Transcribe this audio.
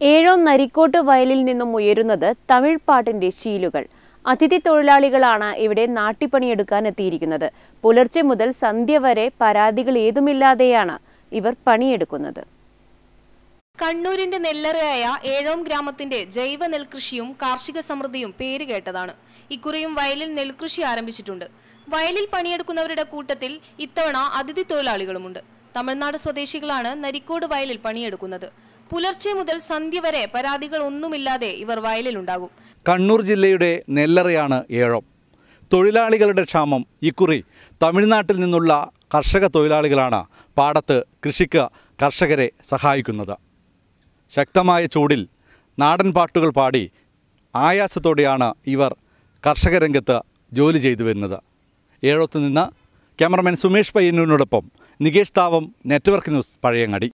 ഏഴോം നരിക്കോട്ട് വയലിൽ നിന്നും ഉയരുന്നത് തമിഴ് പാട്ടിന്റെ ശീലുകൾ. അതിഥി തൊഴിലാളികളാണ് ഇവിടെ നാട്ടിപ്പണിയെടുക്കാൻ എത്തിയിരിക്കുന്നത്. പുലർച്ചെ മുതൽ സന്ധ്യ വരെ പരാതികൾ ഏതുമില്ലാതെയാണ് ഇവർ പണിയെടുക്കുന്നത്. കണ്ണൂരിന്റെ നെല്ലറയായ ഏഴോം ഗ്രാമത്തിന്റെ ജൈവ നെൽകൃഷിയും കാർഷിക സമൃദ്ധിയും പേരുകേട്ടതാണ് ഇക്കുറിയും വയലിൽ നെൽകൃഷി ആരംഭിച്ചിട്ടുണ്ട്. വയലിൽ പണിയെടുക്കുന്നവരുടെ കൂട്ടത്തിൽ ഇത്തവണ അതിഥി തൊഴിലാളികളുമുണ്ട്. തമിഴ്നാട് സ്വദേശികളാണ് നരിക്കോട് വയലിൽ പണിയെടുക്കുന്നത്. പുലർച്ചെ മുതൽ സന്ധ്യ വരെ പരാതികൾ ഒന്നുമില്ലാതെ ഇവർ വയലിലുണ്ടാകും. കണ്ണൂർ ജില്ലയുടെ നെല്ലറയാണ് ഏഴം. തൊഴിലാളികളുടെ ക്ഷാമം ഇക്കുറി. തമിഴ്നാട്ടിൽ നിന്നുള്ള കർഷക തൊഴിലാളികളാണ് പാടത്ത് കൃഷിക്ക് കർഷകരെ സഹായിക്കുന്നത്. ശക്തമായ ചൂടിൽ നാടൻ പാട്ടുകൾ പാടി ആയാസത്തോടെയാണ് ഇവർ കർഷക രംഗത്ത് ജോലി ചെയ്തു വരുന്നത്. ഏഴോത്ത് നിന്ന് ക്യാമറമാൻ സുമേഷ് പയ്യന്നൂരിനോടൊപ്പം നികേഷ് താവം നെറ്റ്വർക്ക് ന്യൂസ് പഴയങ്ങാടി.